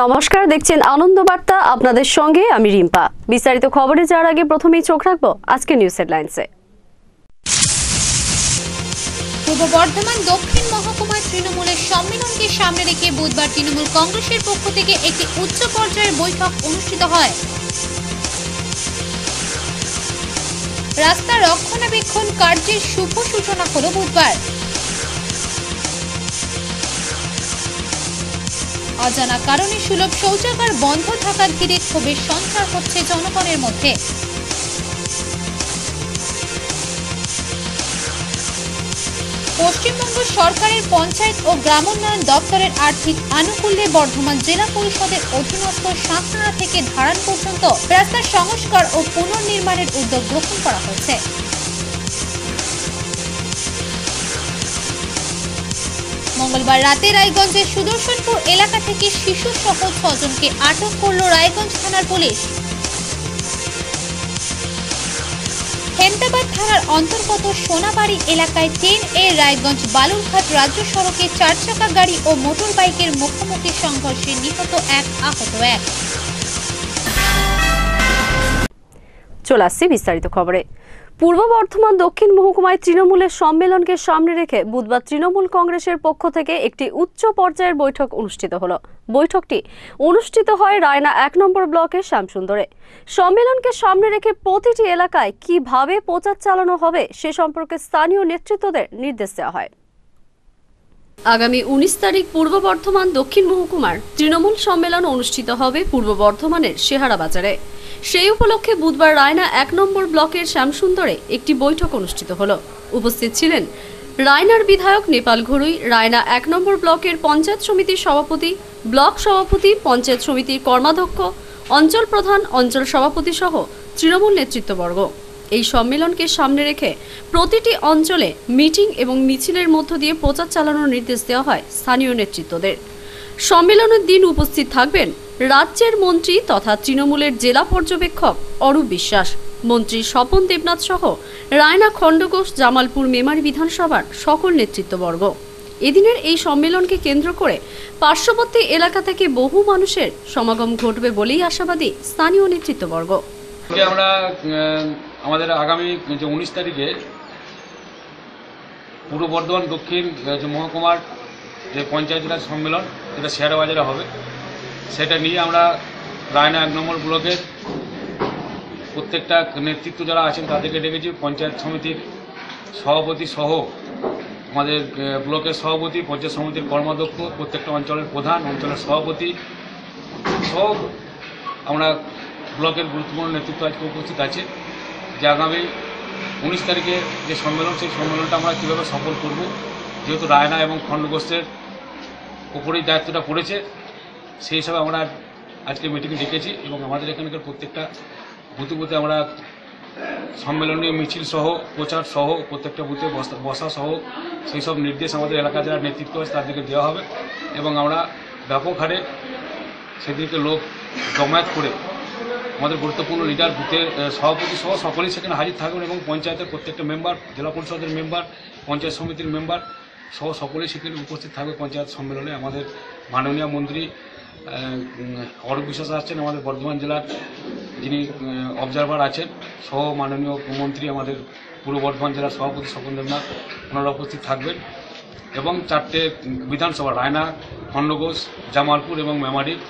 নমস্কার, দেখছেন আনন্দ বার্তা আপনাদের সঙ্গে, আমি রিম্পা। বিস্তারিত খবরে যাওয়ার আগে প্রথমেই চোখ রাখব আজকে নিউজ হেডলাইন্সে। পূর্ব বর্ধমান দক্ষিণ মহকুমার তৃণমূলের সম্মেলনকে সামনে রেখে বুধবার তৃণমূল কংগ্রেসের পক্ষ থেকে একটি উচ্চ পর্যায়ের বৈঠক অনুষ্ঠিত হয়। রাস্তা রক্ষণাবেক্ষণ কার্যের শুভ সূচনা হলো বুধবার। অজানা কারণে সুলভ শৌচাগার বন্ধ থাকার ঘিরে ক্ষোভের সঞ্চার হচ্ছে জনগণের মধ্যে। পশ্চিমবঙ্গ সরকারের পঞ্চায়েত ও গ্রামোন্নয়ন দপ্তরের আর্থিক আনুকূল্যে বর্ধমান জেলা পরিষদের অধীনস্থ সাঁতরা থেকে ধারান পর্যন্ত রাস্তার সংস্কার ও পুনর্নির্মাণের উদ্যোগ গ্রহণ করা হয়েছে। মঙ্গলবার রাতে রায়গঞ্জের সুদর্শনপুর এলাকা থেকে শিশু সহ ছজনকে আটক করল রায়গঞ্জ থানার পুলিশ। হেমতাবাদ থানার অন্তর্গত সোনাবাড়ি এলাকায় টেন এ রায়গঞ্জ বালুরঘাট রাজ্য সড়কে চার চাকা গাড়ি ও মোটর বাইকের মুখোমুখি সংঘর্ষে নিহত এক, আহত এক। চলে আসছি বিস্তারিত খবরে। পূর্ব বর্ধমান দক্ষিণ মহকুমায় তৃণমূলের সম্মেলনকে সামনে রেখে বুধবার তৃণমূল কংগ্রেসের পক্ষ থেকে একটি উচ্চ পর্যায়ের বৈঠক অনুষ্ঠিত হলো। বৈঠকটি অনুষ্ঠিত হয় রায়না এক নম্বর ব্লকের শ্যামসুন্দরে। সম্মেলনকে সামনে রেখে প্রতিটি এলাকায় কীভাবে প্রচার চালানো হবে সে সম্পর্কে স্থানীয় নেতৃত্বদের নির্দেশ দেওয়া হয়। আগামী উনিশ তারিখ পূর্ব বর্ধমান দক্ষিণ মহকুমার তৃণমূল সম্মেলন অনুষ্ঠিত হবে পূর্ব বর্ধমানের সেহারা বাজারে। সেই উপলক্ষে বুধবার রায়না এক নম্বর ব্লকের শ্যামসুন্দরে একটি বৈঠক অনুষ্ঠিত হলো। উপস্থিত ছিলেন রায়নার বিধায়ক নেপাল ঘরুই, রায়না এক নম্বর ব্লকের পঞ্চায়েত সমিতির সভাপতি, ব্লক সভাপতি, পঞ্চায়েত সমিতির কর্মাধ্যক্ষ, অঞ্চল প্রধান, অঞ্চল সভাপতি সহ তৃণমূল নেতৃত্ববর্গ। এই সম্মেলনকে সামনে রেখে প্রতিটি অঞ্চলে মিটিং এবং মিছিলের মধ্য দিয়ে প্রচার চালানোর নির্দেশ দেওয়া হয় স্থানীয় নেতৃত্বদের। সম্মেলনের দিন উপস্থিত থাকবেন রাজ্যের মন্ত্রী তথা তৃণমূলের জেলা পর্যবেক্ষক অরূপ বিশ্বাস, মন্ত্রী স্বপন দেবনাথ সহ রায়না খণ্ডঘোষ, জামালপুর মেমারি বিধানসভার সকল নেতৃত্ববর্গ। এদিনের এই সম্মেলনকে কেন্দ্র করে পার্শ্ববর্তী এলাকা থেকে বহু মানুষের সমাগম ঘটবে বলেই আশাবাদী স্থানীয় নেতৃত্ববর্গ। আমরা আমাদের আগামী যে উনিশ তারিখে পূর্ব বর্ধমান, দক্ষিণ, যে মহকুমার যে পঞ্চায়েত রাজ সম্মেলন, যেটা শেয়ার বাজারে হবে, সেটা নিয়ে আমরা রায়না এক নম্বর ব্লকের প্রত্যেকটা নেতৃত্ব যারা আছেন তাদেরকে ডেকেছি। পঞ্চায়েত সমিতির সভাপতি সহ আমাদের ব্লকের সভাপতি, পঞ্চায়েত সমিতির কর্মাধ্যক্ষ, প্রত্যেকটা অঞ্চলের প্রধান, অঞ্চলের সভাপতি সব আমরা ব্লকের গুরুত্বপূর্ণ নেতৃত্ব আজকে উপস্থিত আছে। যে আগামী উনিশ তারিখে যে সম্মেলন, সেই সম্মেলনটা আমরা কীভাবে সফল করব, যেহেতু রায়না এবং খণ্ডঘোষের উপরেই দায়িত্বটা পড়েছে, সেই হিসাবে আমরা আজকে মিটিং ডেকেছি এবং আমাদের এখানকার প্রত্যেকটা বুথে বুথে আমরা সম্মেলনীয় মিছিল সহ, প্রচার সহ, প্রত্যেকটা বুথে বসা- সহ, সেই সব নির্দেশ আমাদের এলাকার যারা নেতৃত্ব আছে তাদেরকে দেওয়া হবে এবং আমরা ব্যাপক হারে সেদিনকে লোক জমায়েত করে আমাদের গুরুত্বপূর্ণ লিডার বুথের সভাপতি সহ সকলেই সেখানে হাজির থাকবেন এবং পঞ্চায়েতের প্রত্যেকটা মেম্বার জেলা পরিষদের মেম্বার পঞ্চায়েত সমিতির মেম্বার সহ সকলেই সেখানে উপস্থিত থাকবে পঞ্চায়েত সম্মেলনে। আমাদের মাননীয় মন্ত্রী অরূপ বিশ্বাস আসছেন, আমাদের বর্ধমান জেলার যিনি অবজারভার আছেন, সহ মাননীয় মন্ত্রী আমাদের পূর্ব বর্ধমান জেলার সভাপতি স্বপন দেবনাথ, ওনারা উপস্থিত থাকবেন। এবং চারটে বিধানসভা, রায়না খণ্ডঘোষ জামালপুর এবং মেমারির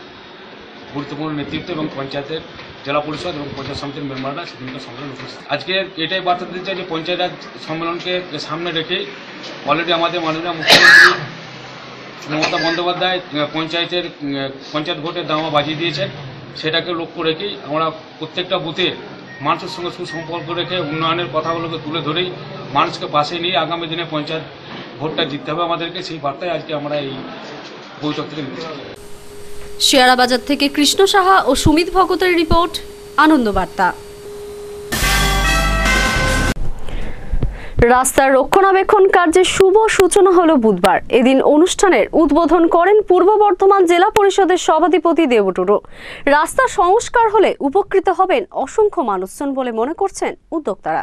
গুরুত্বপূর্ণ নেতৃত্ব এবং পঞ্চায়েতের জেলা পরিষদ এবং পঞ্চায়েত সমিতির মেম্বাররা সেদিনকার সম্মেলন উপস্থিত। আজকে এটাই বার্তা দিতে চাই যে পঞ্চায়েত রাজ সম্মেলনকে সামনে রেখে অলরেডি আমাদের মাননীয় মুখ্যমন্ত্রী মমতা বন্দ্যোপাধ্যায় পঞ্চায়েতের পঞ্চায়েত ভোটের দামা বাজিয়ে দিয়েছেন। সেটাকে লক্ষ্য রেখেই আমরা প্রত্যেকটা বুথে মানুষের সঙ্গে সুসম্পর্ক রেখে উন্নয়নের কথাগুলোকে তুলে ধরেই মানুষকে পাশে নিয়ে আগামী দিনে পঞ্চায়েত ভোটটা জিততে হবে আমাদেরকে। সেই বার্তায় আজকে আমরা এই বৈঠক থেকে নিচ্ছি। শেয়ারা বাজার থেকে কৃষ্ণ সাহা ও সুমিত ভগতের রিপোর্ট আনন্দ বার্তা রাস্তার রক্ষণাবেক্ষণ কার্যের শুভ সূচনা হলো বুধবার। এদিন অনুষ্ঠানের উদ্বোধন করেন পূর্ব বর্ধমান জেলা পরিষদের সভাধিপতি দেবটুরু। রাস্তা সংস্কার হলে উপকৃত হবেন অসংখ্য মানুষজন বলে মনে করছেন উদ্যোক্তারা।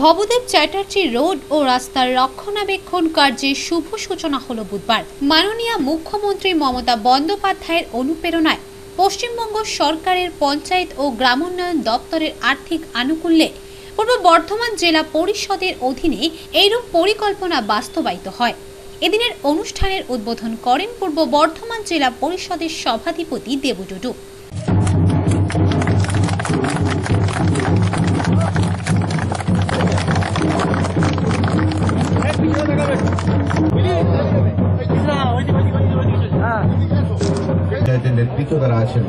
ভবদেব চ্যাটার্জি রোড ও রাস্তার রক্ষণাবেক্ষণ কার্যের শুভ সূচনা হল বুধবার। মাননীয় মুখ্যমন্ত্রী মমতা বন্দ্যোপাধ্যায়ের অনুপ্রেরণায় পশ্চিমবঙ্গ সরকারের পঞ্চায়েত ও গ্রামোন্নয়ন দপ্তরের আর্থিক আনুকূল্যে পূর্ব বর্ধমান জেলা পরিষদের অধীনে এইরূপ পরিকল্পনা বাস্তবায়িত হয়। এদিনের অনুষ্ঠানের উদ্বোধন করেন পূর্ব বর্ধমান জেলা পরিষদের সভাধিপতি দেবটুডু নেতৃত্ব তারা আছেন।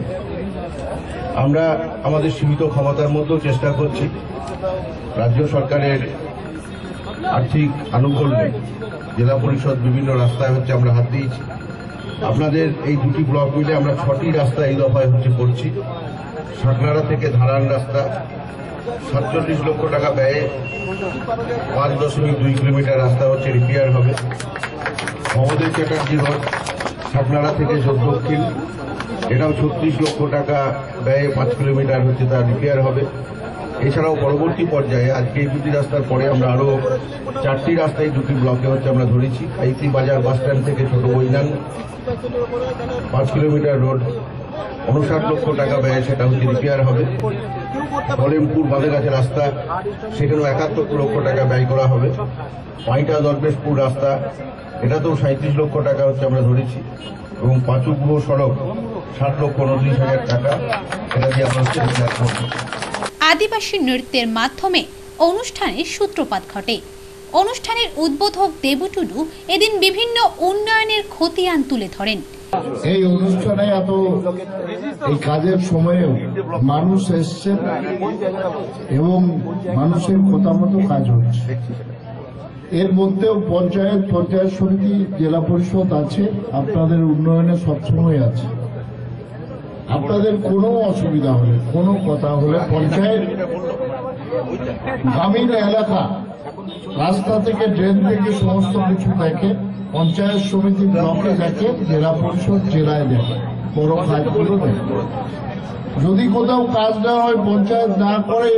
আমরা আমাদের সীমিত ক্ষমতার মধ্যেও চেষ্টা করছি। রাজ্য সরকারের আর্থিক আনুকূল্যে জেলা পরিষদ বিভিন্ন রাস্তায় হচ্ছে আমরা হাত দিয়েছি। আপনাদের এই দুটি ব্লক মিলে আমরা ছটি রাস্তা এই দফায় হচ্ছে করছি। সাকনাড়া থেকে ধারান রাস্তা, সাতচল্লিশ লক্ষ টাকা ব্যয়ে পাঁচ দশমিক দুই কিলোমিটার রাস্তা হচ্ছে রিপেয়ার হবে। মমদেব চ্যাটার্জি রোড সাকনাড়া থেকে দক্ষিণ এটাও ছত্রিশ লক্ষ টাকা ব্যয়ে পাঁচ কিলোমিটার হচ্ছে তার রিপেয়ার হবে। এছাড়াও পরবর্তী পর্যায়ে আজকে এই দুটি রাস্তার পরে আমরা আরও চারটি রাস্তায় দুটি ব্লকে হচ্ছে আমরা ধরেছি। আইসি বাজার বাস স্ট্যান্ড থেকে ছোট বৈনান পাঁচ কিলোমিটার রোড উনষাট লক্ষ টাকা ব্যয়ে সেটা হচ্ছে রিপেয়ার হবে। কলেমপুর বাঁধেগাছে রাস্তা, সেখানেও একাত্তর লক্ষ টাকা ব্যয় করা হবে। পাইটা দরবেশপুর রাস্তা, এটাতেও সাঁত্রিশ লক্ষ টাকা হচ্ছে আমরা ধরেছি। এবং পাঁচুগুহ সড়ক ষাট লক্ষ উনত্রিশ হাজার টাকা এটা দিয়ে আমরা। আদিবাসী নৃত্যের মাধ্যমে অনুষ্ঠানের সূত্রপাত ঘটে। অনুষ্ঠানের উদ্বোধক দেবটুডু এদিন বিভিন্ন উন্নয়নের খতিয়ান তুলে ধরেন। এই অনুষ্ঠানে এত এই কাজের সময়েও মানুষ এসছে এবং মানুষের কথা মতো কাজ হচ্ছে। এর মধ্যেও পঞ্চায়েত পঞ্চায়েত সমিতি জেলা পরিষদ আছে আপনাদের উন্নয়নে সবসময় আছে। আপনাদের কোনো অসুবিধা হলে, কোনো কথা হলে পঞ্চায়েত গ্রামীণ এলাকা, রাস্তা থেকে ড্রেন থেকে সমস্ত কিছু দেখে, পঞ্চায়েত সমিতি ব্লকে দেখে, জেলা পরিষদ জেলায় দেখে, বড় কাজগুলো যদি কোথাও কাজ না হয়, পঞ্চায়েত না করে,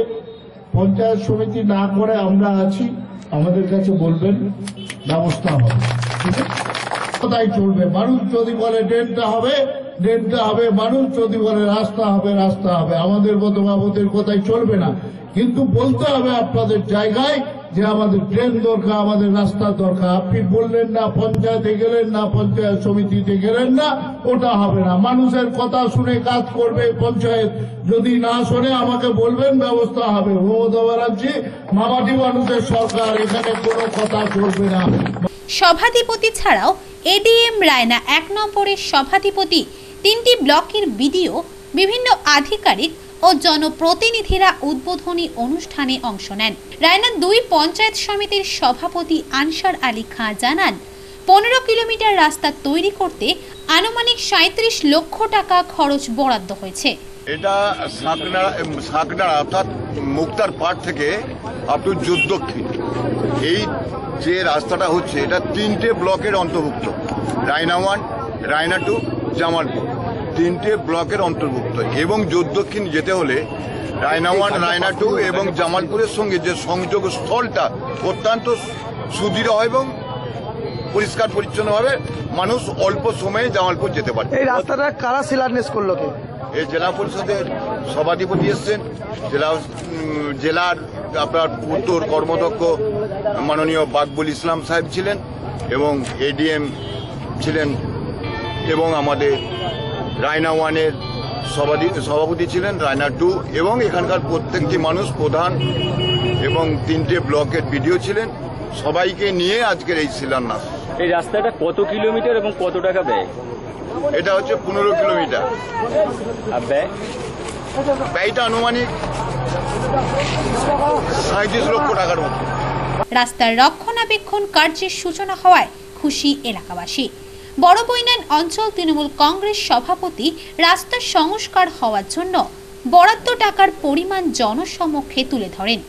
পঞ্চায়েত সমিতি না করে আমরা আছি, আমাদের কাছে বলবেন, ব্যবস্থা হবে। ঠিক আছে? কোথায় চলবে। মানুষ যদি বলে ড্রেনটা হবে ড্রেনটা হবে, মানুষ যদি বলে, রাস্তা হবে রাস্তা হবে। আমাদের মতো বাবুদের কোথায় চলবে না। কিন্তু বলতে হবে আপনাদের জায়গায় যে আমাদের ট্রেন দরকার, আমাদের রাস্তা দরকার। আপনি বললেন না, পঞ্চায়েতে গেলেন না, পঞ্চায়েত সমিতিতে গেলেন না, ওটা হবে না। মানুষের কথা শুনে কাজ করবে পঞ্চায়েত। যদি না শোনে, আমাকে বলবেন, ব্যবস্থা হবে। মমতা ব্যানার্জি, মামাটি মানুষের সরকার, এখানে কোনো কথা চলবে না। সভাধিপতি ছাড়াও এডিএম, রায়না এক নম্বরের সভাধিপতি তিনটি ব্লকের বিডিও বিভিন্ন আধিকারিক ও জনপ্রতিনিধিরা উদ্বোধনী অনুষ্ঠানে অংশ নেন। রায়না দুই পঞ্চায়েত সমিতির সভাপতি আনসার আলী খাঁ জানান, পনেরো কিলোমিটার রাস্তা তৈরি করতে আনুমানিক সাঁত্রিশ লক্ষ টাকা খরচ বরাদ্দ হয়েছে। এটা সাকনাড়া অর্থাৎ মুক্তার পাড় থেকে আপ টু এই যে রাস্তাটা হচ্ছে, এটা তিনটে ব্লকের অন্তর্ভুক্ত। Raina one Raina two Jamalpur. তিনটে ব্লকের অন্তর্ভুক্ত। এবং যুদ্ধক্ষীণ যেতে হলে রায়না ওয়ান রায়না টু এবং জামালপুরের সঙ্গে যে সংযোগ স্থলটা অত্যন্ত সুদৃঢ় হয় এবং পরিষ্কার পরিচ্ছন্নভাবে মানুষ অল্প সময়ে জামালপুর যেতে পারে এই রাস্তাটা কারা শিলান্যাস করল কে? এই জেলা পরিষদের সভাধিপতি এসছেন। জেলা জেলার আপনার উত্তর কর্মদক্ষ মাননীয় বাকবুল ইসলাম সাহেব ছিলেন এবং এডিএম ছিলেন এবং আমাদের রায়না ওয়ানের সভাপতি সভাপতি ছিলেন রায়না টু এবং এখানকার প্রত্যেকটি মানুষ প্রধান এবং তিনটে ব্লকের বিডিও ছিলেন। সবাইকে নিয়ে আজকের এই শিলান্যাস। এই রাস্তাটা কত কিলোমিটার এবং কত টাকা ব্যয়? এটা হচ্ছে পনেরো কিলোমিটার। আর ব্যয়? ব্যয়টা আনুমানিক সাঁত্রিশ লক্ষ টাকার মতো। রাস্তার রক্ষণাবেক্ষণ কার্যের সূচনা হওয়ায় খুশি এলাকাবাসী। বড় বৈনান অঞ্চল তৃণমূল কংগ্রেস সভাপতি রাস্তার সংস্কার হওয়ার জন্য বরাদ্দ টাকার পরিমাণ জনসমক্ষে তুলে ধরেন।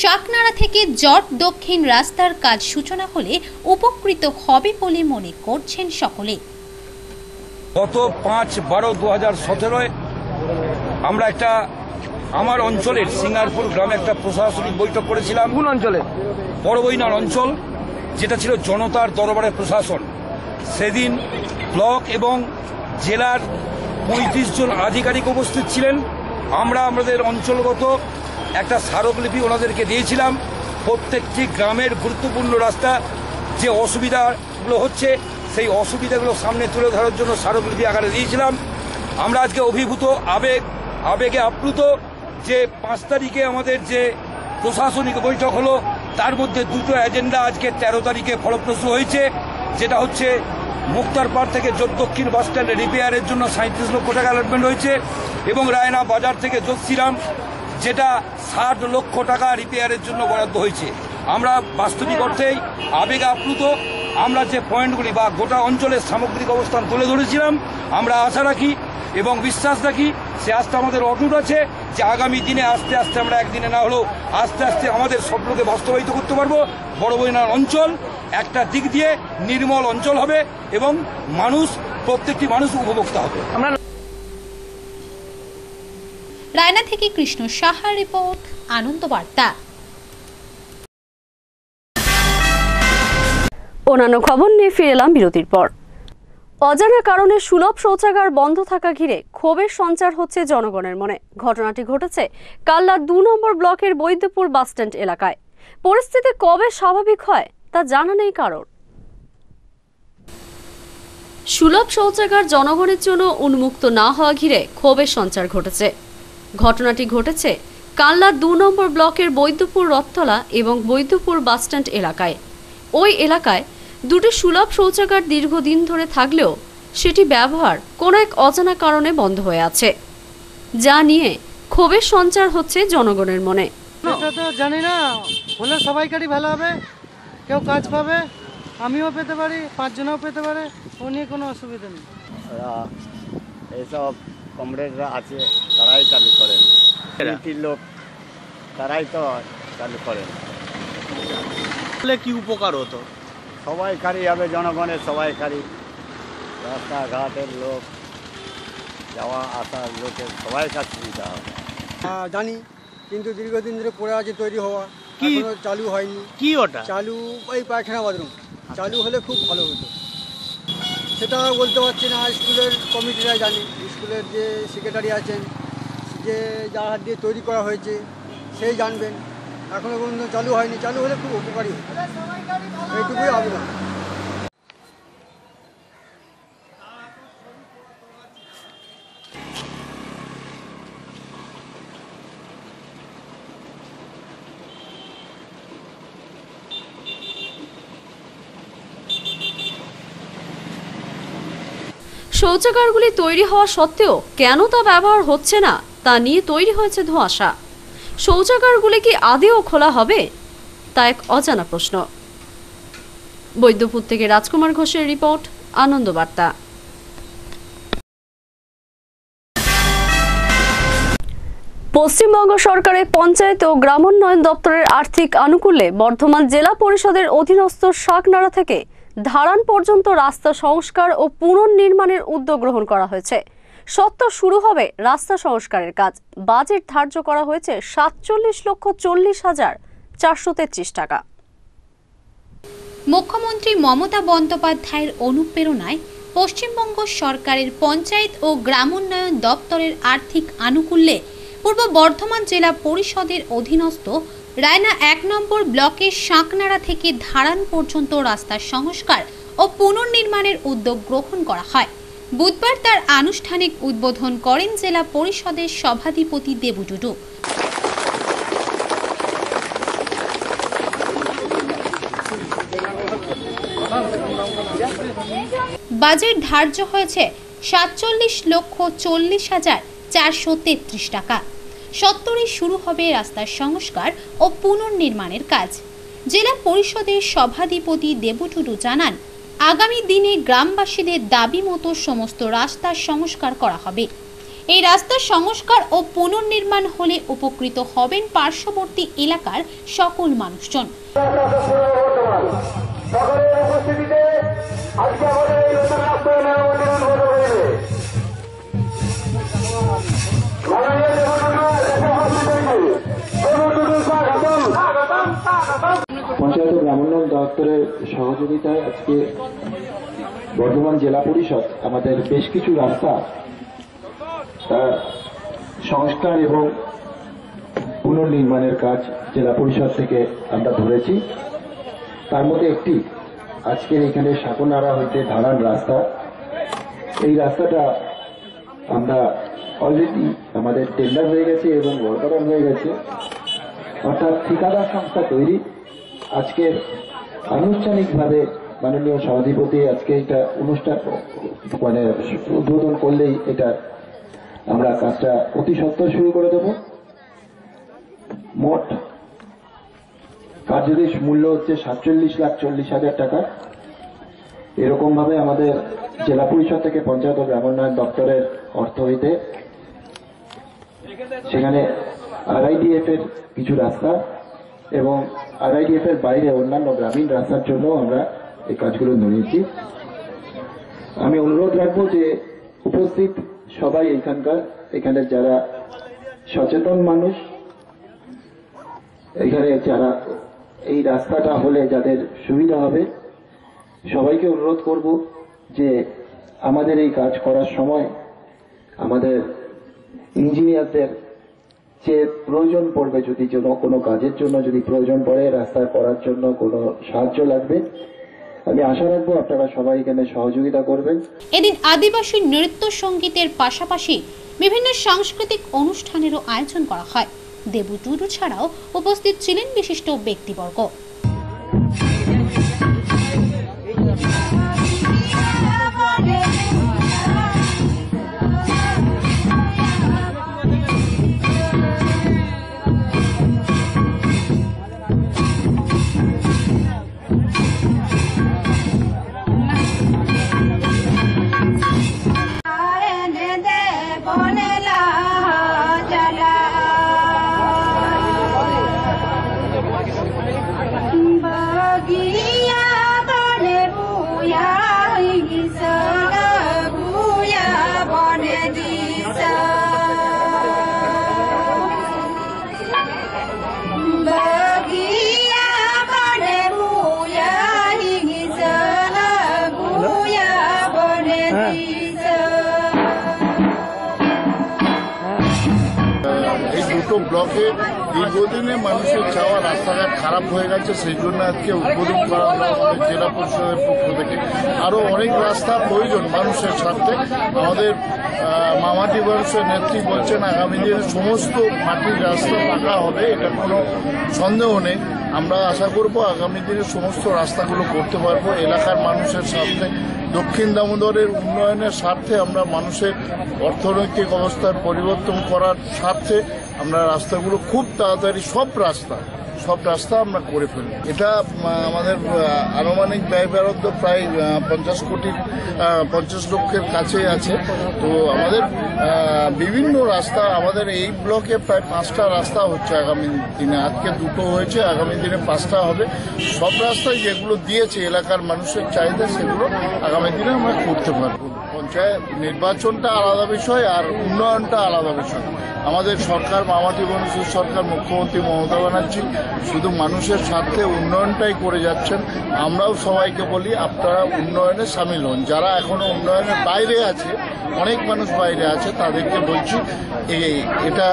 শাকনাড়া থেকে জট দক্ষিণ রাস্তার কাজ সূচনা হলে উপকৃত হবে বলে মনে করছেন সকলে। গত পাঁচ বারো দু হাজার সতেরোয় আমরা একটা আমার অঞ্চলের সিঙ্গারপুর গ্রামে একটা প্রশাসনিক বৈঠক করেছিলাম। কোন অঞ্চলে বড়বইনার অঞ্চল যেটা ছিল জনতার দরবারের প্রশাসন। সেদিন ব্লক এবং জেলার পঁয়ত্রিশ জন আধিকারিক উপস্থিত ছিলেন। আমরা আমাদের অঞ্চলগত একটা স্মারকলিপি ওনাদেরকে দিয়েছিলাম। প্রত্যেকটি গ্রামের গুরুত্বপূর্ণ রাস্তা যে অসুবিধাগুলো হচ্ছে, সেই অসুবিধাগুলো সামনে তুলে ধরার জন্য স্মারকলিপি আকারে দিয়েছিলাম। আমরা আজকে অভিভূত, আবেগ, আবেগে আপ্লুত যে পাঁচ তারিখে আমাদের যে প্রশাসনিক বৈঠক হলো, তার মধ্যে দুটো এজেন্ডা আজকে তেরো তারিখে ফলপ্রসূ হয়েছে। যেটা হচ্ছে মুক্তারপাড় থেকে দক্ষিণ বাস স্ট্যান্ডে রিপেয়ারের জন্য সাঁত্রিশ লক্ষ টাকা অ্যালটমেন্ট হয়েছে এবং রায়না বাজার থেকে যোগশ্রীরাম যেটা ষাট লক্ষ টাকা রিপেয়ারের জন্য বরাদ্দ হয়েছে। আমরা বাস্তবিক অর্থেই আবেগ আপ্লুত। আমরা যে পয়েন্টগুলি বা গোটা অঞ্চলের সামগ্রিক অবস্থান তুলে ধরেছিলাম, আমরা আশা রাখি এবং বিশ্বাস রাখি সে আস্থা আমাদের অটুট আছে যে আগামী দিনে আস্তে আস্তে আমরা একদিনে না হলেও আস্তে আস্তে আমাদের স্বপ্নকে বাস্তবায়িত করতে পারব। বড় বইনার অঞ্চল একটা দিক দিয়ে নির্মল অঞ্চল হবে এবং মানুষ প্রত্যেকটি মানুষ উপভোক্তা হবে। রায়না থেকে কৃষ্ণ সাহার রিপোর্ট আনন্দ বার্তা। অন্যান্য খবর নিয়ে ফিরে এলাম বিরতির পর। অজানা কারণে সুলভ শৌচাগার বন্ধ থাকা ঘিরে ক্ষোভের সঞ্চার হচ্ছে জনগণের মনে। ঘটনাটি ঘটেছে কাল্লার দু নম্বর ব্লকের বৈদ্যপুর বাসস্ট্যান্ড এলাকায়। পরিস্থিতি কবে স্বাভাবিক হয় তা জানা নেই কারোর। সুলভ শৌচাগার জনগণের জন্য উন্মুক্ত না হওয়া ঘিরে ক্ষোভের সঞ্চার ঘটেছে। ঘটনাটি ঘটেছে কাল্লার দু নম্বর ব্লকের বৈদ্যপুর রথতলা এবং বৈদ্যপুর বাসস্ট্যান্ড এলাকায়। ওই এলাকায় দুটি সুলভ শৌচাগার দীর্ঘদিন ধরে থাকলেও সেটি ব্যবহার কোনো এক অজানা কারণে বন্ধ হয়ে আছে যা নিয়ে ক্ষোভের সঞ্চার হচ্ছে জনগণের মনে। এটা তো জানি না হলে সবাইকারই ভালো হবে কেউ কাজ পাবে আমিও পেতে পারি পাঁচজনও পেতে পারে ও নিয়ে কোনো অসুবিধা নেই। ওরা এইসব কমরেডরা আছে তারাই চালু করেন। লোক তারাই তো চালু করেন। হলে কি উপকার হতো? সবাইকারই হবে জনগণের সবাইকারী রাস্তাঘাটের লোক যাওয়া আসার লোকের সবাইকার সুবিধা হবে। হ্যাঁ জানি কিন্তু দীর্ঘদিন ধরে পড়ে আছে তৈরি হওয়া। কি? চালু হয়নি। কি ওটা? চালু ওই পায়খানা বাথরুম। চালু হলে খুব ভালো হতো। সেটা বলতে পারছি না স্কুলের কমিটিরা জানে। স্কুলের যে সেক্রেটারি আছেন যে যার হাত দিয়ে তৈরি করা হয়েছে সেই জানবেন। এখনও পর্যন্ত চালু হয়নি। চালু হলে খুব উপকারী হতো এইটুকুই আবেদন। শৌচাগারগুলি তৈরি হওয়া সত্ত্বেও কেন তা ব্যবহার হচ্ছে না, তা নিয়ে তৈরি হয়েছে ধোঁয়াশা। শৌচাগারগুলি কি আদেও খোলা হবে? তা এক অজানা প্রশ্ন। বৈদ্যপুর থেকে রাজকুমার ঘোষের রিপোর্ট, আনন্দবার্তা। পশ্চিমবঙ্গ সরকারের পঞ্চায়েত ও গ্রামোন্নয়ন দপ্তরের আর্থিক আনুকূল্যে বর্ধমান জেলা পরিষদের অধীনস্থ শাকনাড়া থেকে ধারান পর্যন্ত রাস্তা সংস্কার ও পুনর্নির্মাণের উদ্যোগ গ্রহণ করা হয়েছে। সত্য শুরু হবে রাস্তা সংস্কারের কাজ। বাজেট ধার্য করা হয়েছে সাতচল্লিশ লক্ষ চল্লিশ হাজার চারশো তেত্রিশ টাকা। মুখ্যমন্ত্রী মমতা বন্দ্যোপাধ্যায়ের অনুপ্রেরণায় পশ্চিমবঙ্গ সরকারের পঞ্চায়েত ও গ্রামোন্নয়ন দপ্তরের আর্থিক আনুকূল্যে পূর্ব বর্ধমান জেলা পরিষদের অধীনস্থ রায়না এক নম্বর ব্লকের শাঁকনাড়া থেকে ধারান পর্যন্ত রাস্তার সংস্কার ও পুনর্নির্মাণের উদ্যোগ গ্রহণ করা হয়। বুধবার তার আনুষ্ঠানিক উদ্বোধন করেন জেলা পরিষদের সভাধিপতি দেবুডুডু বাজেট ধার্য হয়েছে সাতচল্লিশ লক্ষ চল্লিশ হাজার চারশো তেত্রিশ টাকা। সত্তরে শুরু হবে রাস্তার সংস্কার ও পুনর্নির্মাণের কাজ। জেলা পরিষদের সভাধিপতি দেবুটুডু জানান আগামী দিনে গ্রামবাসীদের দাবি মতো সমস্ত রাস্তার সংস্কার করা হবে। এই রাস্তার সংস্কার ও পুনর্নির্মাণ হলে উপকৃত হবেন পার্শ্ববর্তী এলাকার সকল মানুষজন। পঞ্চায়েত গ্রামোন্নয়ন দপ্তরের সহযোগিতায় আজকে বর্ধমান জেলা পরিষদ আমাদের বেশ কিছু রাস্তা, তার সংস্কার এবং পুনর্নির্মাণের কাজ জেলা পরিষদ থেকে আমরা ধরেছি। তার মধ্যে একটি, আজকের এখানে সাকোনাড়া হইতে ধারান রাস্তা। এই রাস্তাটা আমরা অলরেডি আমাদের টেন্ডার হয়ে গেছে এবং বর্তমান হয়ে গেছে। অর্থাৎ ঠিকাদার সংস্থা তৈরি। আজকে আনুষ্ঠানিকভাবে মাননীয় সভাধিপতি আজকে এটা অনুষ্ঠান মানে উদ্বোধন করলেই এটা আমরা কাজটা অতি সত্তর শুরু করে দেব। মোট কার্যদেশ মূল্য হচ্ছে সাতচল্লিশ লাখ চল্লিশ হাজার টাকা। এরকম ভাবে আমাদের জেলা পরিষদ থেকে পঞ্চায়েত ও গ্রামোন্নয়ন দপ্তরের অর্থ হইতে সেখানে আরআইডিএফ এর কিছু রাস্তা এবং আরআইডিএফ এর বাইরে অন্যান্য গ্রামীণ রাস্তার জন্য আমরা এই কাজগুলো নিয়েছি আমি অনুরোধ রাখব যে উপস্থিত সবাই এখানকার এখানে যারা সচেতন মানুষ, এখানে যারা এই রাস্তাটা হলে যাদের সুবিধা হবে, সবাইকে অনুরোধ করব যে আমাদের এই কাজ করার সময় আমাদের ইঞ্জিনিয়ারদের যে প্রয়োজন পড়বে যদি কোনো কাজের জন্য যদি প্রয়োজন পড়ে রাস্তা করার জন্য কোনো সাহায্য লাগবে। আমি আশা রাখব আপনারা সবাই এখানে সহযোগিতা করবেন। এদিন আদিবাসী নৃত্য সঙ্গীতের পাশাপাশি বিভিন্ন সাংস্কৃতিক অনুষ্ঠানেরও আয়োজন করা হয়। দেবু টুডু ছাড়াও উপস্থিত ছিলেন বিশিষ্ট ব্যক্তিবর্গ। দুটো ব্লকে দীর্ঘদিনে মানুষের যাওয়া রাস্তাঘাট খারাপ হয়ে গেছে, সেই জন্য আজকে উদ্বোধন করা হলো আমাদের জেলা পরিষদের পক্ষ থেকে। আরও অনেক রাস্তা প্রয়োজন মানুষের স্বার্থে। আমাদের মামাটি বয়সের নেত্রী বলছেন, আগামী দিনে সমস্ত মাটির রাস্তা পাকা হবে, এটা কোনো সন্দেহ নেই। আমরা আশা করব আগামী দিনে সমস্ত রাস্তাগুলো করতে পারব। এলাকার মানুষের স্বার্থে দক্ষিণ দামোদরের উন্নয়নের স্বার্থে আমরা মানুষের অর্থনৈতিক অবস্থার পরিবর্তন করার স্বার্থে আমরা রাস্তাগুলো খুব তাড়াতাড়ি সব রাস্তা সব রাস্তা আমরা করে ফেলি এটা আমাদের আনুমানিক ব্যয় বরাদ্দ প্রায় পঞ্চাশ কোটি পঞ্চাশ লক্ষের কাছে আছে। তো আমাদের বিভিন্ন রাস্তা, আমাদের এই ব্লকে প্রায় পাঁচটা রাস্তা হচ্ছে আগামী দিনে। আজকে দুটো হয়েছে, আগামী দিনে পাঁচটা হবে। সব রাস্তায় যেগুলো দিয়েছে এলাকার মানুষের চাহিদা, সেগুলো আগামী দিনে আমরা করতে পারব। পঞ্চায়েত নির্বাচনটা আলাদা বিষয় আর উন্নয়নটা আলাদা বিষয়। আমাদের সরকার মামাটি মানুষের সরকার, মুখ্যমন্ত্রী মমতা ব্যানার্জি শুধু মানুষের স্বার্থে উন্নয়নটাই করে যাচ্ছেন। আমরাও সবাইকে বলি, আপনারা উন্নয়নে সামিল হন। যারা এখনও উন্নয়নের বাইরে আছে, অনেক মানুষ বাইরে আছে, তাদেরকে বলছি এটা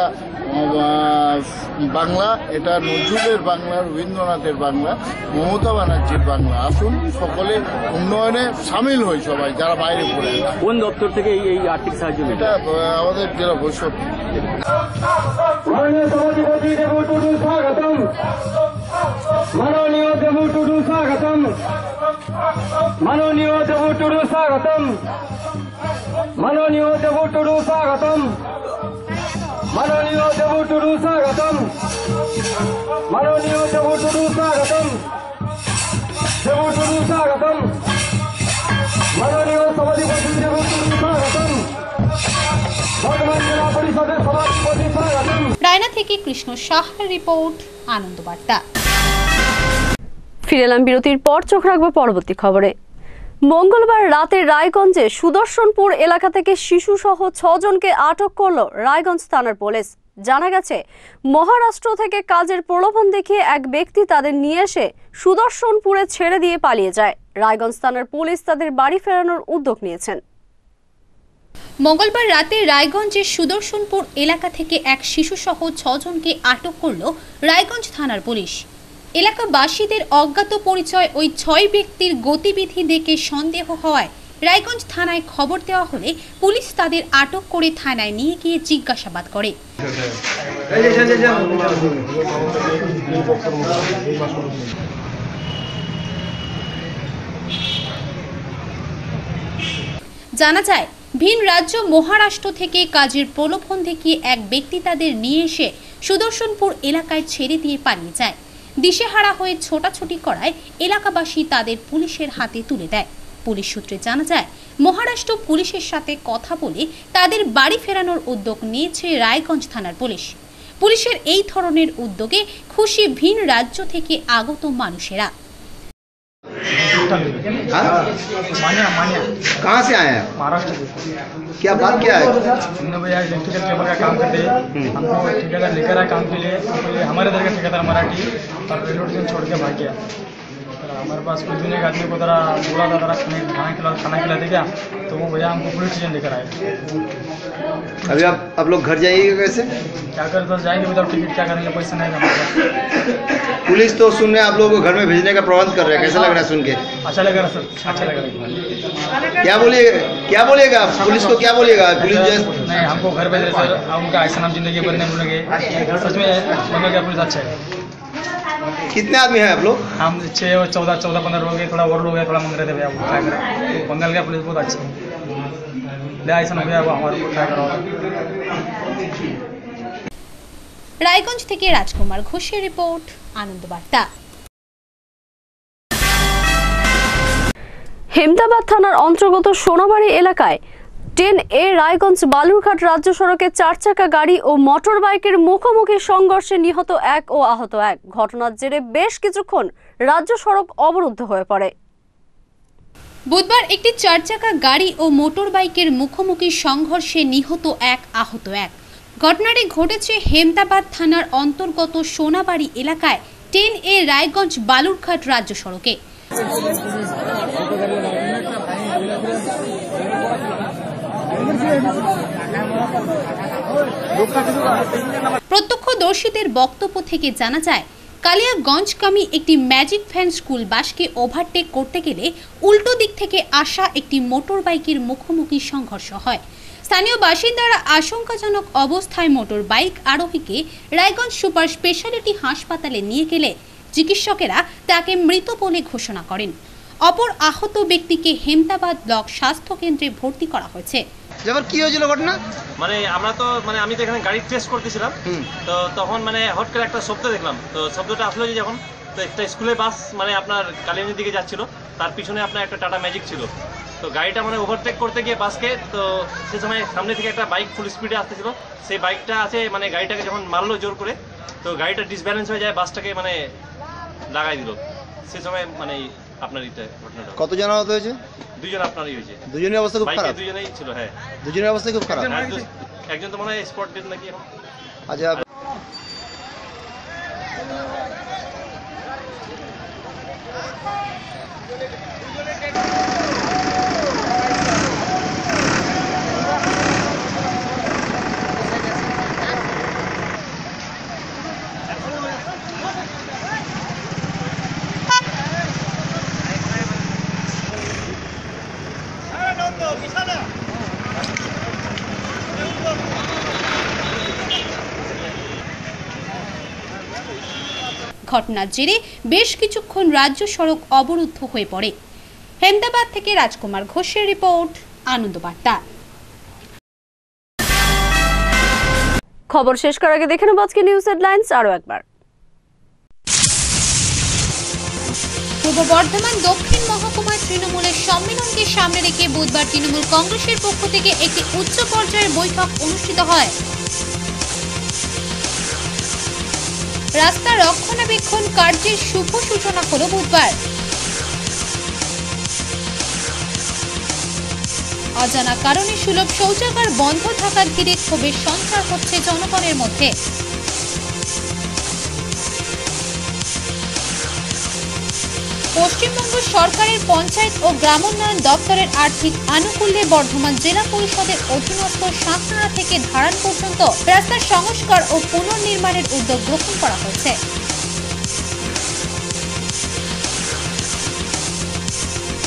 বাংলা এটা নজরুলের বাংলা রবীন্দ্রনাথের বাংলা মমতা ব্যানার্জির বাংলা। আসুন সকলে উন্নয়নে সামিল হই সবাই যারা বাইরে পড়ে কোন দপ্তর থেকে এই এই আর্থিক সাহায্য এটা আমাদের জেলা পরিষদ। মাননীয় সভাধিপতি দেবটুডু স্বাগতম। মাননীয় স্বাগতম। মাননীয় স্বাগতম। মাননীয় দেবু টুডু স্বাগতম। মাননীয় দেবু টুডু স্বাগতম। মাননীয় দেবু টুডু স্বাগতম। দেবু টুডু স্বাগতম। মাননীয় সভাধিপতি দেবু টুডু স্বাগতম। বর্তমান জেলা পরিষদের সভাধিপতি স্বাগতম। রায়না থেকে কৃষ্ণ সাহার রিপোর্ট আনন্দ বার্তা ফিরে এলাম বিরতির পর চোখ রাখব পরবর্তী খবরে। মঙ্গলবার রাতে রায়গঞ্জে সুদর্শনপুর এলাকা থেকে শিশু সহ ছজনকে আটক করল রায়গঞ্জ থানার পুলিশ। জানা গেছে, মহারাষ্ট্র থেকে কাজের প্রলোভন দেখিয়ে এক ব্যক্তি তাদের নিয়ে এসে সুদর্শনপুরে ছেড়ে দিয়ে পালিয়ে যায়। রায়গঞ্জ থানার পুলিশ তাদের বাড়ি ফেরানোর উদ্যোগ নিয়েছেন। মঙ্গলবার রাতে রায়গঞ্জের সুদর্শনপুর এলাকা থেকে এক শিশুসহ ছজনকে আটক করল রায়গঞ্জ থানার পুলিশ। এলাকাবাসীদের অজ্ঞাত পরিচয় ওই ছয় ব্যক্তির গতিবিধি দেখে সন্দেহ হওয়ায় রায়গঞ্জ থানায় খবর দেওয়া হলে পুলিশ তাদের আটক করে থানায় নিয়ে গিয়ে জিজ্ঞাসাবাদ করে। জানা যায়, ভিন রাজ্য মহারাষ্ট্র থেকে কাজের প্রলোভন দেখিয়ে এক ব্যক্তি তাদের নিয়ে এসে সুদর্শনপুর এলাকায় ছেড়ে দিয়ে পালিয়ে যায়। দিশেহারা হয়ে ছোটাছুটি করায় এলাকাবাসী তাদের পুলিশের হাতে তুলে দেয়। পুলিশ সূত্রে জানা যায়, মহারাষ্ট্র পুলিশের সাথে কথা বলে তাদের বাড়ি ফেরানোর উদ্যোগ নিয়েছে রায়গঞ্জ থানার পুলিশ। পুলিশের এই ধরনের উদ্যোগে খুশি ভিন রাজ্য থেকে আগত মানুষেরা। कहाँ से आए हैं महाराष्ट्र से। क्या बात क्या है? हमने भैया इलेक्ट्रिकल केबल का काम करते हैं। हमको ठेकेदार लेकर आए काम के लिए। हमारे इधर का ठेकेदार मराठी और रेलवे स्टेशन छोड़ के भाग गया। हमारे पास कुछ दिन एक आदमी को जरा बोला था जरा खाने खाना खिला खाना खिलाते क्या? तो वो भैया हमको पुलिस स्टेशन लेकर आए। अभी आप आप लोग घर जाइएगा कैसे? क्या करें तो जाएँगे विदाउट टिकट क्या करेंगे पैसा? नहीं पुलिस तो सुन रहे हैं आप लोगों को घर में भेजने का प्रबंध कर रहे हैं कैसा लग रहा है सुन के? अच्छा लग रहा है सर। अच्छा लग रहा है। क्या बोलिएगा क्या बोलिएगा आप? पुलिस को क्या बोलिएगा? पुलिस जैसे नहीं हमको घर भेज रहे सर। उनका ऐसा नाम ज़िंदगी नहीं भूलेंगे। सच में बंगाल का पुलिस अच्छा है? कितने आदमी हैं आप लोग हम छः और चौदह चौदह पंद्रह लोग हैं थोड़ा और लोग हैं थोड़ा मंग रहे थे भैया वो क्या करें तो बंगाल का पुलिस बहुत अच्छा है ले ऐसा हो गया वो हमारे को क्या करो রায়গঞ্জ থেকে রাজকুমার ঘোষের রিপোর্ট আনন্দ বার্তা হেমদাবাদ থানার অন্তর্গত সোনাবাড়ি এলাকায় টেন এ রায়গঞ্জ বালুরঘাট রাজ্য সড়কে চার চাকা গাড়ি ও মোটর বাইকের মুখোমুখি সংঘর্ষে নিহত এক ও আহত এক। ঘটনার জেরে বেশ কিছুক্ষণ রাজ্য সড়ক অবরুদ্ধ হয়ে পড়ে। বুধবার একটি চার চাকা গাড়ি ও মোটর বাইকের মুখোমুখি সংঘর্ষে নিহত এক, আহত এক। ঘটনাটি ঘটেছে হেমদাবাদ থানার অন্তর্গত সোনাবাড়ি এলাকায় টেন এ রায়গঞ্জ বালুরঘাট রাজ্য সড়কে। প্রত্যক্ষদর্শীদের বক্তব্য থেকে জানা যায়, কালিয়াগঞ্জগামী একটি ম্যাজিক ভ্যান স্কুল বাসকে ওভারটেক করতে গেলে উল্টো দিক থেকে আসা একটি মোটর বাইকের মুখোমুখি সংঘর্ষ হয়। স্থানীয় বাসিন্দারা আশঙ্কাজনক অবস্থায় মোটর বাইক আরোহীকে রায়গঞ্জ সুপার স্পেশালিটি হাসপাতালে নিয়ে গেলে চিকিৎসকেরা তাকে মৃত বলে ঘোষণা করেন। অপর আহত ব্যক্তিকে হেমদাবাদ ব্লক স্বাস্থ্য কেন্দ্রে ভর্তি করা হয়েছে। এবার কি হয়েছিল ঘটনা? মানে আমরা তো মানে আমি তো এখানে গাড়ি টেস্ট করতেছিলাম। তো তখন মানে হট করে একটা শব্দ দেখলাম। তো শব্দটা আসলো যে যখন তো একটা স্কুলে বাস মানে আপনার কালিয়ানির দিকে যাচ্ছিল। তার পিছনে আপনার একটা টাটা ম্যাজিক ছিল। তো গাড়িটা মানে ওভারটেক করতে গিয়ে বাসকে তো সে সময় সামনে থেকে একটা বাইক ফুল স্পিডে আসতেছিল। সেই বাইকটা আছে মানে গাড়িটাকে যখন মারলো জোর করে তো গাড়িটা ডিসব্যালেন্স হয়ে যায় বাসটাকে মানে লাগাই দিল। সে সময় মানে আপনার ইতে ঘটনাটা কতজন আহত হয়েছে? দুজন আপনারই হয়েছে। দুজনের অবস্থা খুব খারাপ? দুজনেই ছিল হ্যাঁ। দুজনের অবস্থা খুব খারাপ? একজন তো মনে হয় স্পট নাকি এখন? আচ্ছা বন্যার জেরে বেশ কিছুক্ষণ রাজ্য সড়ক অবরুদ্ধ হয়ে পড়ে। হেমদাবাদ থেকে রাজকুমার ঘোষের রিপোর্ট আনন্দবার্তা। খবর শেষ করার আগে দেখে নেব আজকে নিউজ হেডলাইন্স আরও একবার। পূর্ব বর্ধমান দক্ষিণ মহকুমায় তৃণমূলের সম্মেলনকে সামনে রেখে বুধবার তৃণমূল কংগ্রেসের পক্ষ থেকে একটি উচ্চ পর্যায়ের বৈঠক অনুষ্ঠিত হয়। রাস্তা রক্ষণাবেক্ষণ কার্যের শুভ সূচনা হল বুধবার। অজানা কারণে সুলভ শৌচাগার বন্ধ থাকার ঘিরে ক্ষোভের সঞ্চার হচ্ছে জনগণের মধ্যে। পশ্চিমবঙ্গ সরকারের পঞ্চায়েত ও গ্রামোন্নয়ন দপ্তরের আর্থিক আনুকূল্যে বর্ধমান জেলা পরিষদের অধীনস্থ সাঁতনাড়া থেকে ধারান পর্যন্ত রাস্তার সংস্কার ও পুনর্নির্মাণের উদ্যোগ গ্রহণ করা হয়েছে।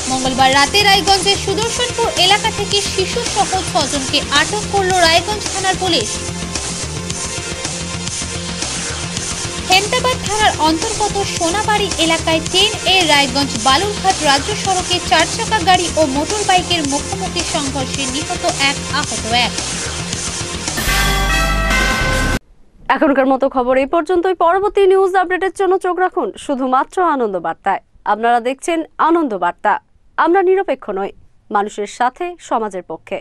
মঙ্গলবার রাতে রায়গঞ্জের সুদর্শনপুর এলাকা থেকে শিশু সহ ছজনকে আটক করল রায়গঞ্জ থানার পুলিশ। ঘণ্টাবাদ থানার অন্তর্গত সোনাবাড়ি এলাকায় টেন এ রায়গঞ্জ বালুরঘাট রাজ্য সড়কে চার চাকা গাড়ি ও মোটর বাইকের মুখোমুখি সংঘর্ষে নিহত এক আহত এক। এখনকার মতো খবর এই পর্যন্তই। পরবর্তী নিউজ আপডেটের জন্য চোখ রাখুন। শুধুমাত্র আনন্দ বার্তায় আপনারা দেখছেন আনন্দ বার্তা আমরা নিরপেক্ষ নই, মানুষের সাথে, সমাজের পক্ষে।